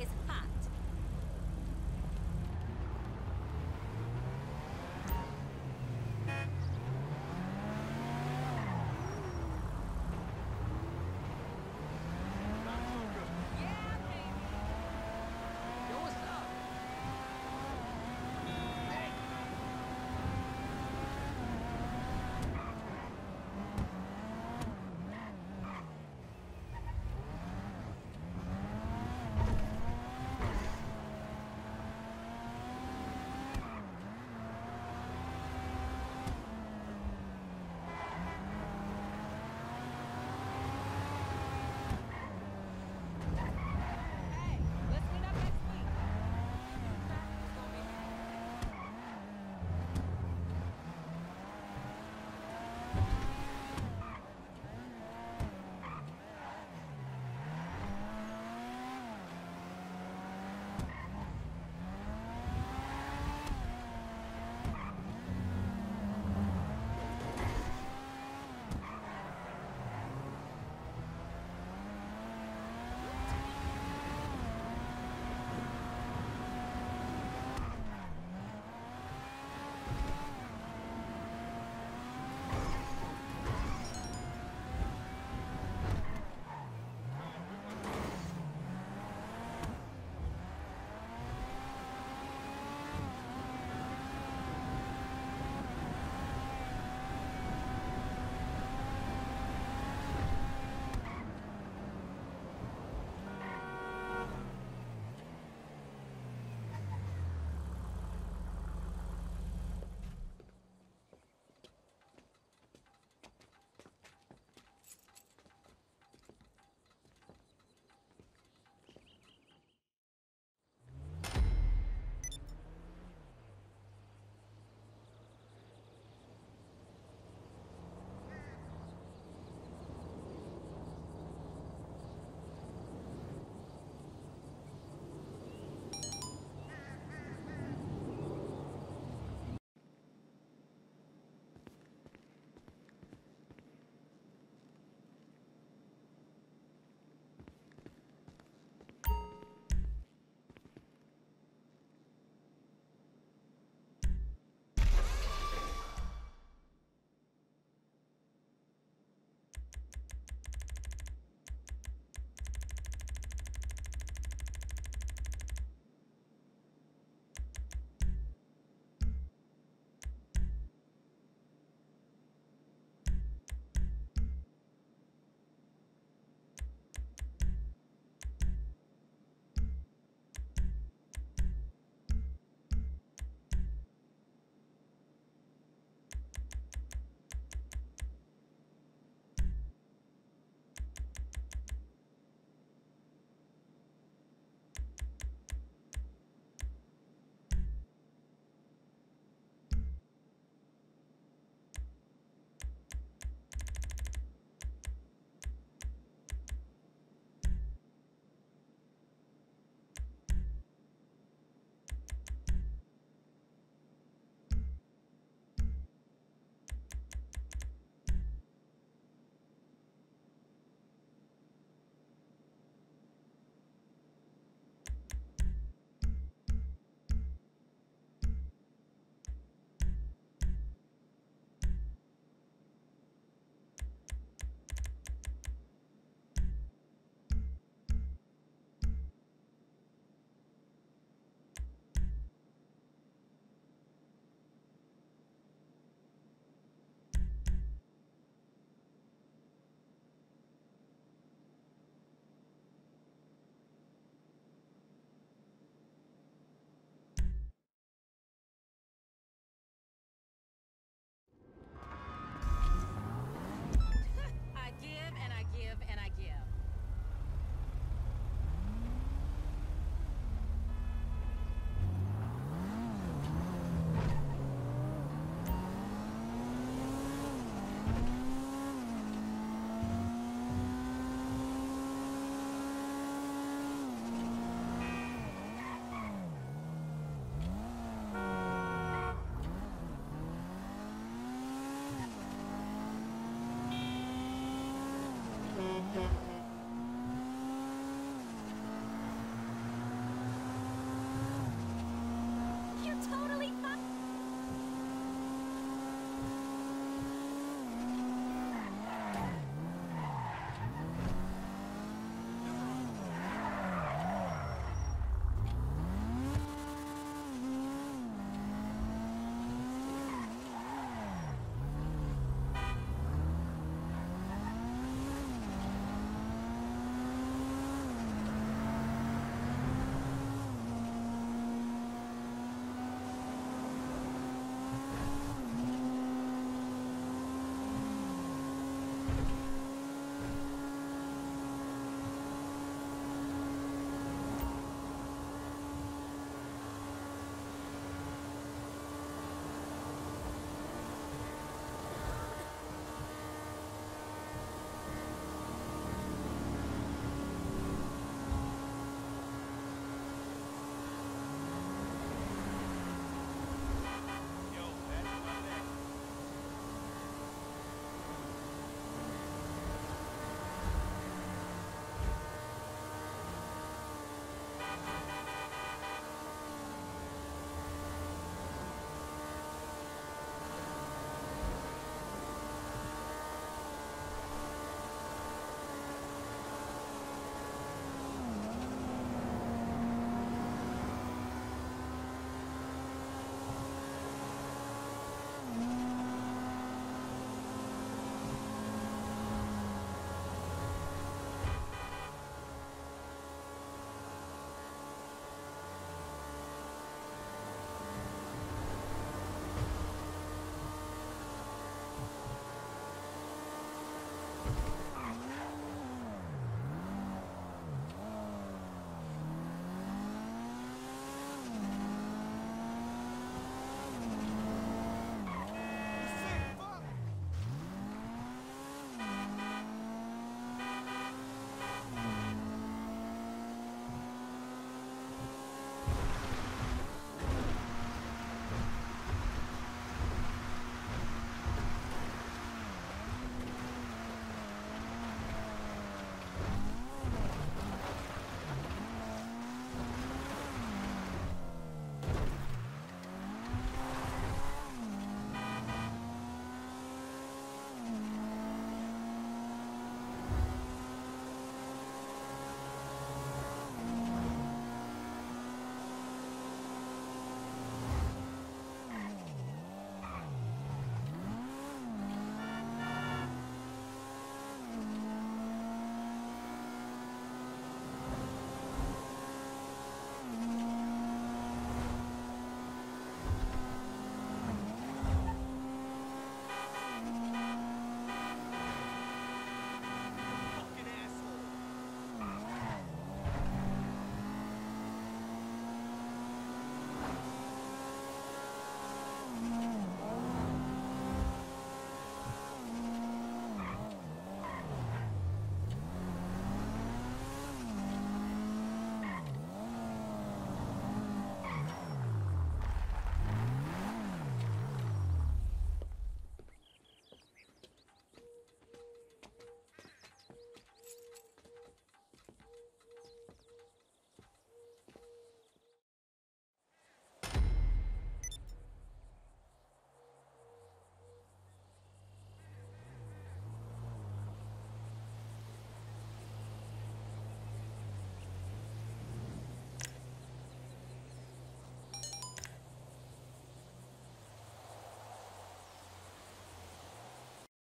is hot.